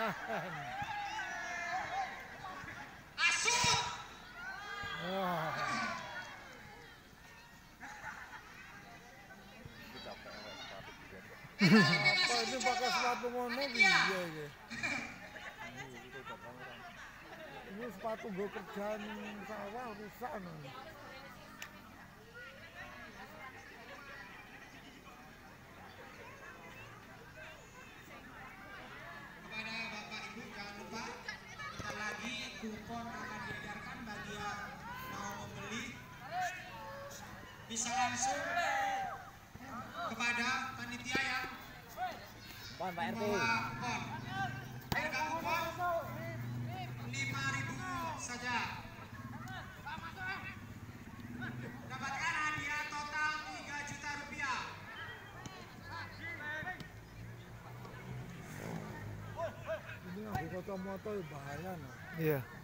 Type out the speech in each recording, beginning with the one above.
Anahan. Asuk. Wah. Apa ini pakai sepatu ngono piye iki? Ini sepatu gue kerjaan sawah rusak nih. Bisa langsung kepada panitia yang Pan Pak RT. Harga kupon 5.000 saja. Dapatkan hadiah total 3 juta rupiah. Ini aku ya bahaya nah. Iya. Ini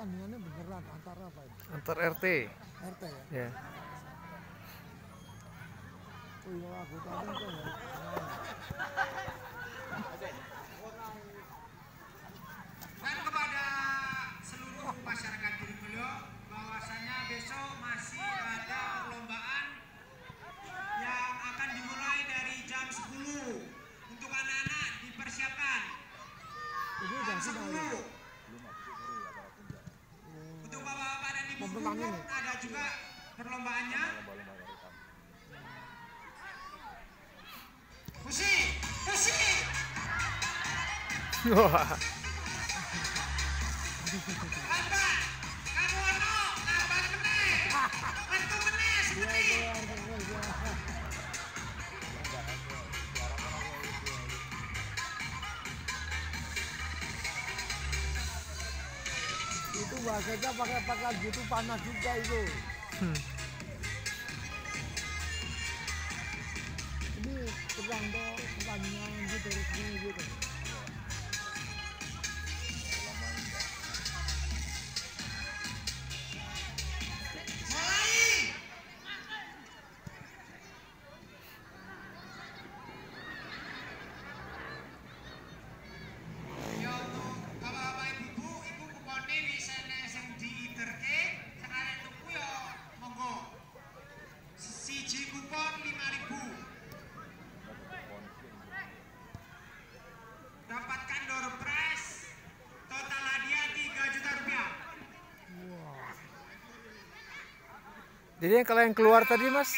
pertandingannya beneran antara apa ini? Antar RT. RT ya? Ya. Oh iya aku tahu kan ya. Dan kepada seluruh masyarakat Tiribulyo bahwasanya besok masih ada perlombaan yang akan dimulai dari jam 10 untuk anak-anak dipersiapkan Ini jam udah sudah 10 ya? untuk guru ini? ada juga perlombaannya Pusi, pusi, Wah. kamu ono, lambat meneh, Itu bahasanya pakai pakai gitu panas juga itu. Hmm. Ini terang tuh pertandingan gitu resmi gitu. Jadi yang kalau yang keluar tadi mas,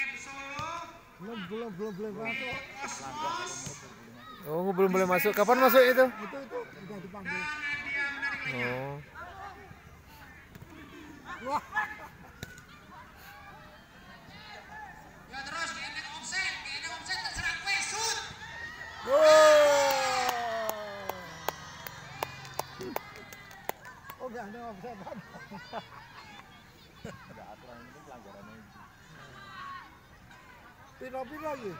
belum belum belum belum masuk. Oh belum boleh masuk. Kapan masuk itu? Itu itu udah dipanggil. Oh. Wah, Ya terus kene omset, kene omset terserah kue sud. Oh enggak ada offset. Pira, pira aí.